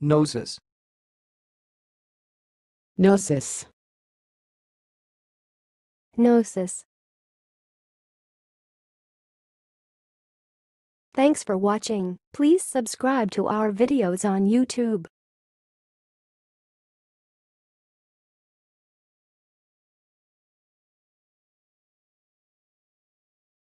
Gnosis. Gnosis. Gnosis. Thanks for watching. Please subscribe to our videos on YouTube.